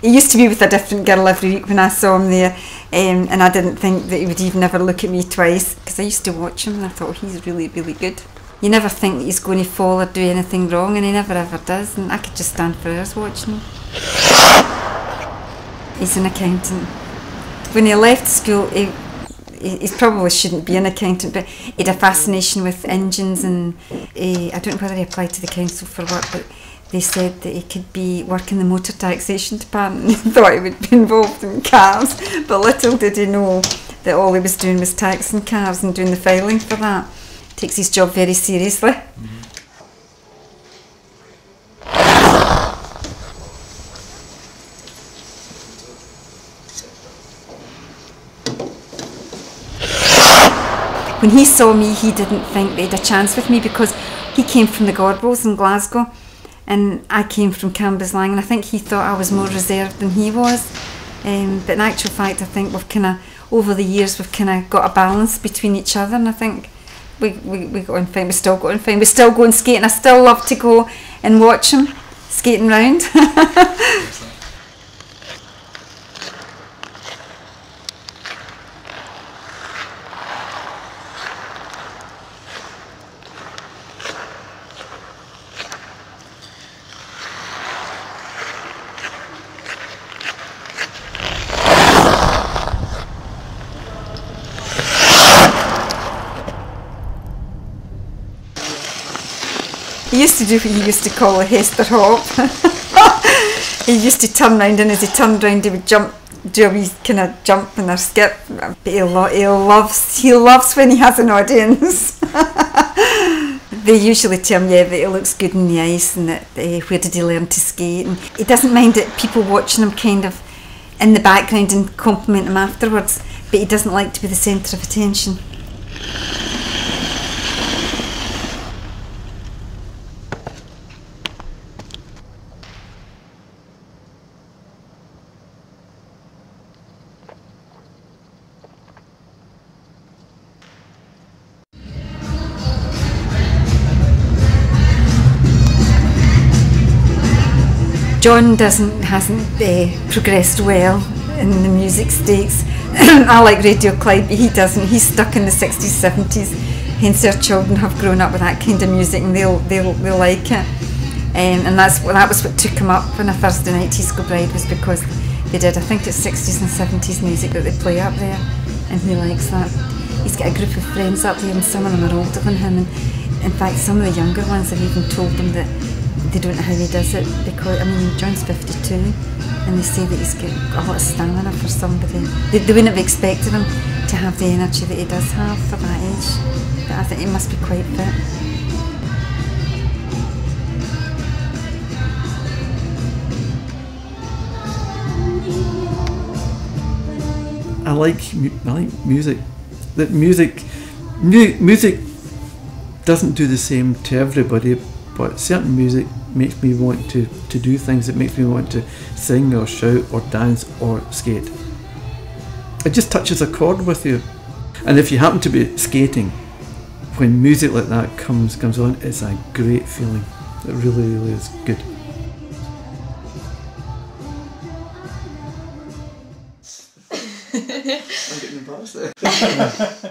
He used to be with a different girl every week when I saw him there, um, and I didn't think that he would even ever look at me twice because I used to watch him and I thought he's really, really good. You never think that he's going to fall or do anything wrong, and he never ever does. And I could just stand for hours watching him. He's an accountant. When he left school, he, he, he probably shouldn't be an accountant, but he had a fascination with engines, and he, I don't know whether he applied to the council for work, but they said that he could be working the motor taxation department. He thought he would be involved in cars, but little did he know that all he was doing was taxing cars and doing the filing for that. Takes his job very seriously. When he saw me, he didn't think they had a chance with me because he came from the Gorbals in Glasgow and I came from Cambuslang and I think he thought I was more reserved than he was. Um, but in actual fact, I think we've kind of, over the years, we've kind of got a balance between each other and I think we, we, we got on fine, we still got on fine, we still go and skate and I still love to go and watch him skating round. He used to do what he used to call a Hester hop. he used to turn round and as he turned round he would jump, do a wee kind of jump and a skip. But he, lo- he loves he loves when he has an audience. they usually tell him, yeah, that he looks good in the ice and that uh, where did he learn to skate. And he doesn't mind that people watching him kind of in the background and compliment him afterwards, but he doesn't like to be the centre of attention. John doesn't hasn't uh, progressed well in the music stakes. I like Radio Clyde, but he doesn't. He's stuck in the 60s, 70s. Hence, our children have grown up with that kind of music, and they'll they'll, they'll like it. Um, and that's well, that was what took him up on a Thursday night to East Kilbride was because they did. I think it's 60s and 70s music that they play up there, and he likes that. He's got a group of friends up there, and some of them are older than him. And in fact, some of the younger ones have even told him that they don't know how he does it because I mean John's 52 and they say that he's got a lot of stamina for somebody. They, they wouldn't have expected him to have the energy that he does have for that age. But I think he must be quite fit. I like I like music. That music, mu- music doesn't do the same to everybody, but certain music makes me want to, to do things. It makes me want to sing or shout or dance or skate. It just touches a chord with you. And if you happen to be skating, when music like that comes comes on, it's a great feeling. It really, really is good. I'm getting embarrassed there.